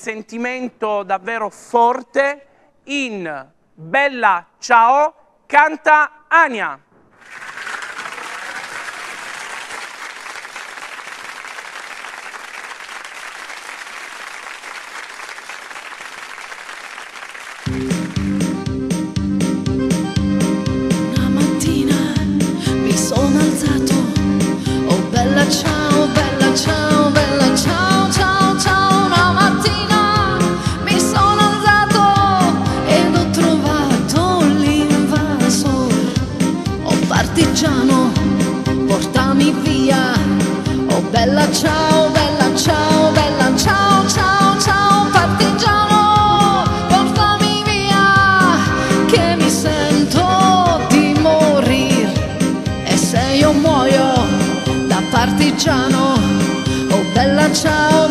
sentimento davvero forte in Bella Ciao canta Ania. Una mattina mi sono alzato, oh bella ciao, bella ciao, partigiano, portami via, oh bella ciao, bella ciao, bella ciao, ciao, ciao, partigiano, portami via, che mi sento di morire e se io muoio da partigiano, oh bella ciao,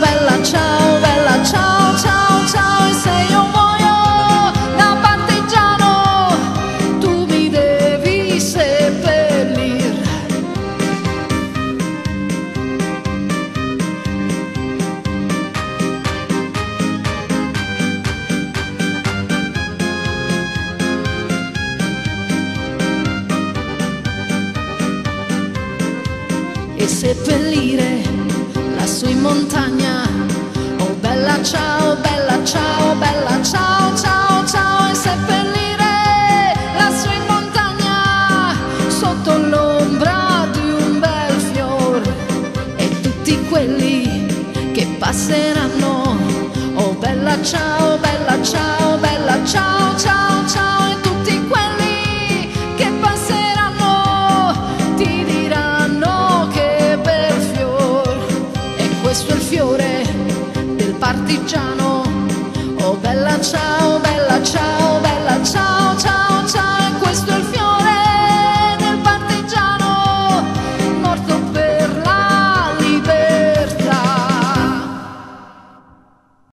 seppellire lassù in montagna. Oh bella ciao, bella ciao, bella ciao, ciao, ciao e seppellire lassù in montagna sotto l'ombra di un bel fiore e tutti quelli che passeranno. Oh bella ciao. partigiano, oh bella ciao.